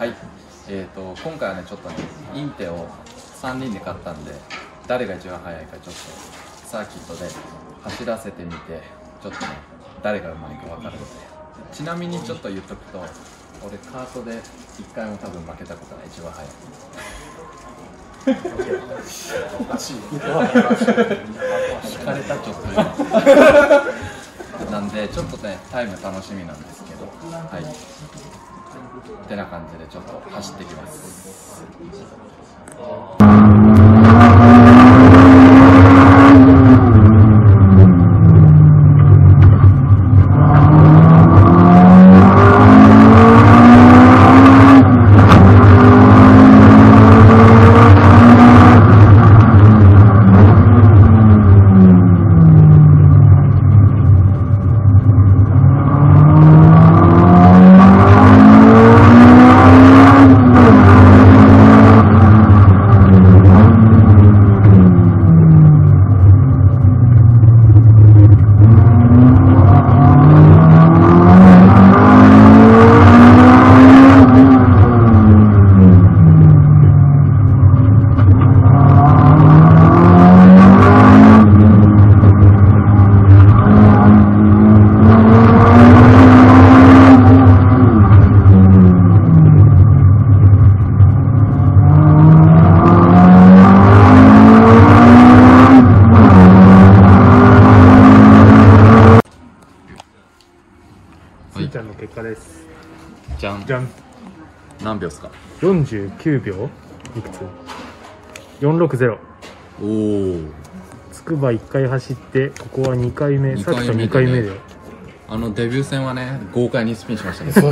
はい。えーと今回はねちょっとねインテを3人で買ったんで誰が一番速いかちょっとサーキットで走らせてみてちょっとね誰がうまいか分かるので。ちなみにちょっと言っとくと俺カートで1回も多分負けたことない一番速い。おかしい。引かれたちょっと今なんでちょっとねタイム楽しみなんですけどはい。ってな感じでちょっと走ってきます。何秒ですか？49秒。いくつ？460おおつくば1回走ってここは2回目。二さっきと回目でね2回目で。あのデビュー戦はね豪快にスピンしましたね。今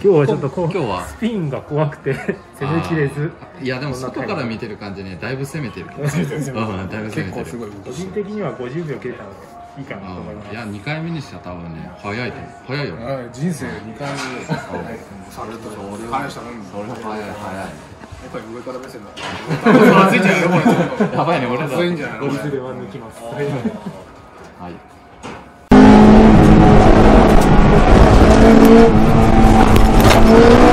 日はちょっとこう今日は。スピンが怖くて攻めきれず。いやでも外から見てる感じねだいぶ攻めてるうん だいぶ攻めてる。個人的には50秒切れたのでいいかなと思いますいや2回目にしては多分ね早いと思う。早いよね。はい人生2回目された返したもんそれも早い。早いやっぱり上から目線だ。まずいんじゃやばいね俺らまずいんじゃないの？これいずれは抜きますはい。じゃ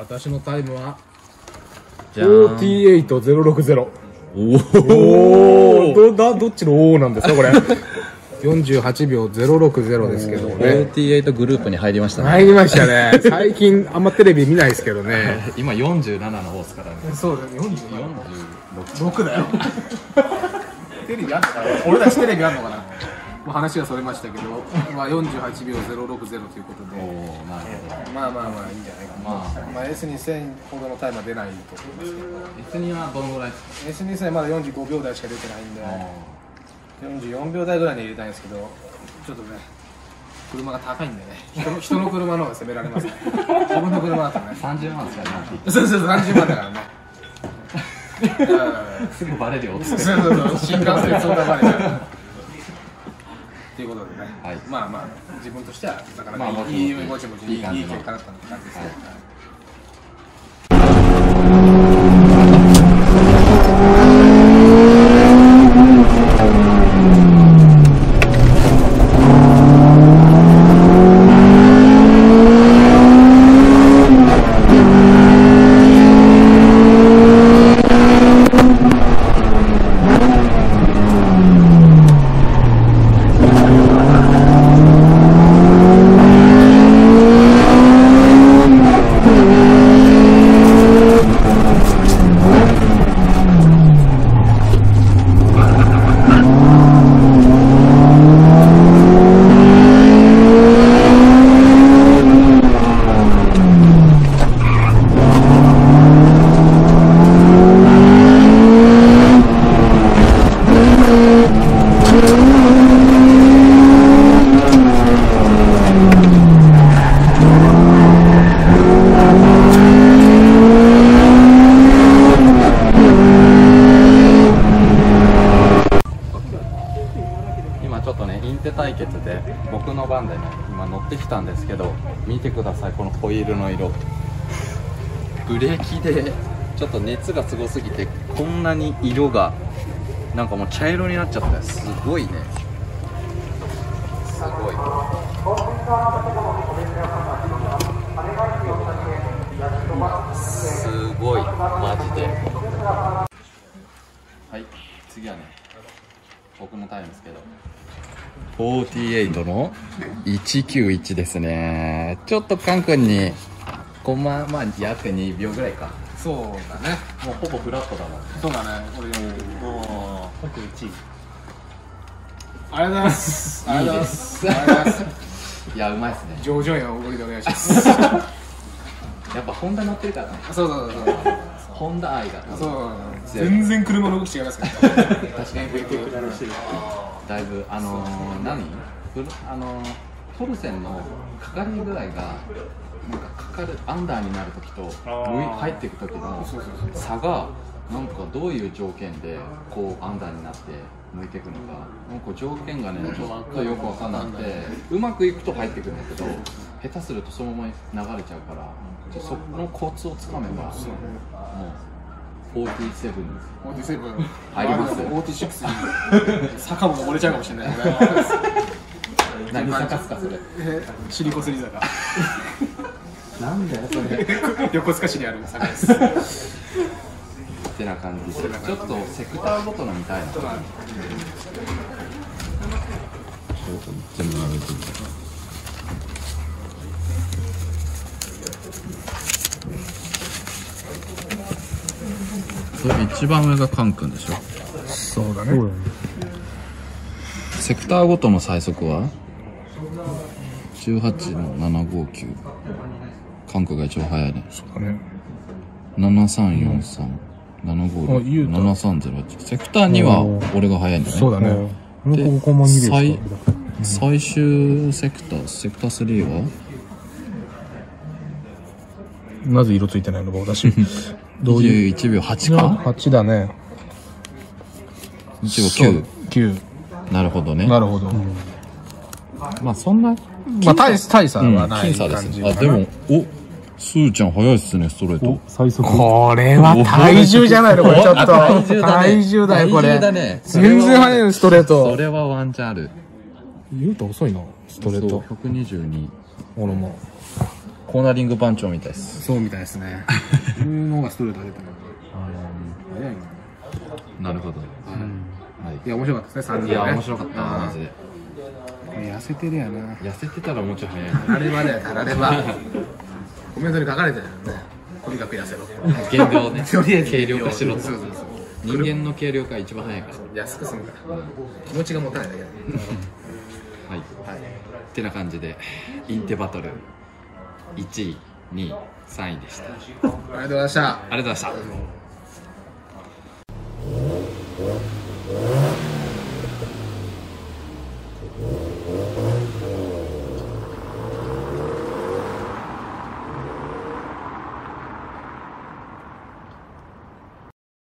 私のタイムはじゃーん48060おおおどだどっちの O なんですかこれ？48秒060ですけどね。48グループに入りましたね。入りましたね。最近あんまテレビ見ないですけどね。今47の方ですからね。そうだよ46 46だよ。テレビあんのかな？俺たちテレビあんのかな？まあ話はそれましたけど、まあ、48秒060ということおでまあまあまあいいんじゃないかな、ままあ、S2000 ほどのタイムは出ないと思いますけど。ど別にはどのぐらい？ですか S2000 まだ45秒台しか出てないんで。44秒台ぐらいに入れたいんですけどちょっとね車が高いんでね。人の 人の車の方が攻められますね。自分の車だとね。30万しかないそうそうそう30万だからね。うん。すぐバレるよそうそうそう。新幹線そんなバレちはい。まあまあ自分としてはなかなまあかいい、いいいい結果だったって感じですね、はい今乗ってきたんですけど見てくださいこのホイールの色。ブレーキでちょっと熱がすごすぎてこんなに色がなんかもう茶色になっちゃったすごいね。すごい。すごいマジで。はい次はね僕のタイムですけど。48の191ですね。ちょっとカン君にコンマまあ約2秒ぐらいか。そうだね。もうほぼフラットだもんそうだね。俺もう僕1位。ありがとうございます。ありがとうございます。ありがとうございます。いやうまいっすね。上々よおごりでお願いします。やっぱホンダ乗ってるからね。そうそうそうそう。ホンダ愛がそう。全然車の動き違いますけど確かに だいぶあのー、何？あのー、トルセンのかかり具合がなんかかかるアンダーになるときと入っていくときの差がなんかどういう条件でこうアンダーになって向いていくのか。なんか条件がねちょっとよくわかんなくてうまくいくと入ってくるんだけど下手するとそのまま流れちゃうからそのコツをつかめばもう47 47入ります？46に。坂も登れちゃうかもしれない 何坂っすかそれ？シリコスリ坂。なんだよそれ。横須賀市にある坂です。ってな感じでちょっとセクターごとの見たいな。全部並べてみたそれ一番上がカン君でしょ？そうだそうだね。セクターごとの最速は？18の759カン君が一番速いね。だね。7343あ言うた。730セクター2は俺が速いんだね。そうだね。俺ここも2で最し最終セクターセクター3は？なぜ色ついてないのか私 どういう21秒8か？8だね。1秒9 9なるほどね。なるほど。まあそんなまあ大大差うんはない僅差です感じねあでもおスーちゃん速いっすねストレート。最速。これは体重じゃないの？これちょっと。あ体重だね体重だよこれ全然速いのストレーそトれはワンチャンある。言うと遅いなストレーそうト122俺も。コーナリング番長みたいです。そうみたいですね自分の方がストレート出てる早いななるほど。はい。や面白かったですね3人ね。いや面白かった。マジで痩せてるやな。痩せてたらもうちょい早いね。あれはだよたられば。コメントに書かれてるよね。とにかく痩せろ減量ね。とりあえず軽量化しろと。そうそうそう。人間の軽量化一番早いから。安く済むから気持ちが持たないだけだはい。ってな感じでインテバトル。1位2位3位でした。ありがとうありがとうございました。ございました